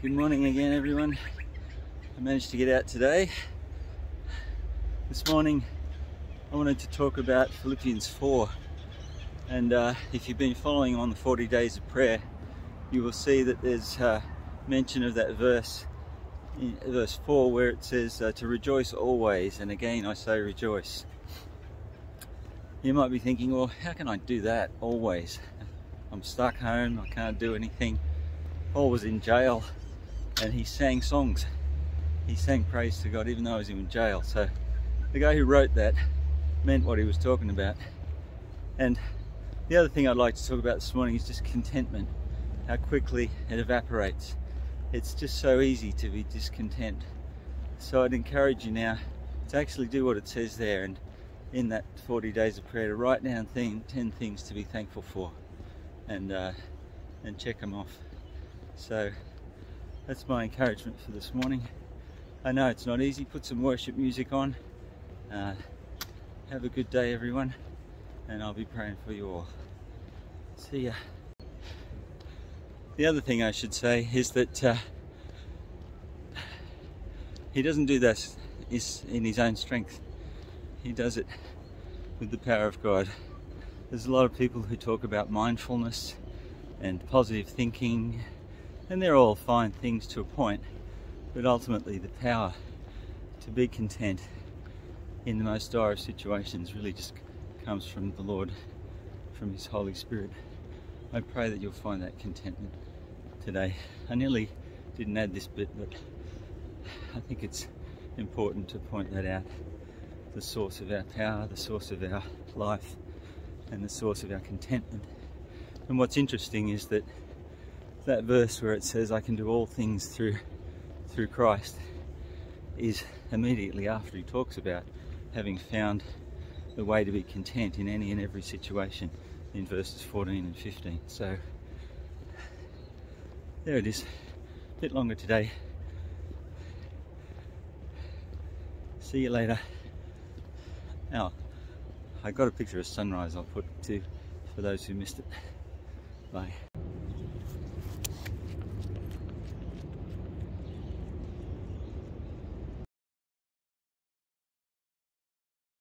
Good morning again, everyone. I managed to get out today. This morning, I wanted to talk about Philippians 4. And uh, if you've been following on the 40 days of prayer, you will see that there's uh, mention of that verse, verse 4, where it says uh, to rejoice always. And again, I say rejoice. You might be thinking, well, how can I do that always? I'm stuck home, I can't do anything. Paul was in jail and he sang songs. He sang praise to God even though he was in jail. So the guy who wrote that meant what he was talking about. And the other thing I'd like to talk about this morning is just contentment, how quickly it evaporates. It's just so easy to be discontent. So I'd encourage you now to actually do what it says there and in that 40 days of prayer to write down 10 things to be thankful for and uh, and check them off. So that's my encouragement for this morning. I know it's not easy. Put some worship music on. Uh, have a good day, everyone, and I'll be praying for you all. See ya. The other thing I should say is that uh, he doesn't do this in his own strength. He does it with the power of God. There's a lot of people who talk about mindfulness and positive thinking and they're all fine things to a point, but ultimately the power to be content in the most dire of situations really just comes from the Lord, from His Holy Spirit. I pray that you'll find that contentment today. I nearly didn't add this bit, but I think it's important to point that out. The source of our power, the source of our life, and the source of our contentment. And what's interesting is that that verse where it says I can do all things through through Christ is immediately after he talks about having found the way to be content in any and every situation in verses 14 and 15 so there it is. A bit longer today. See you later. Now I got a picture of sunrise I'll put too for those who missed it. Bye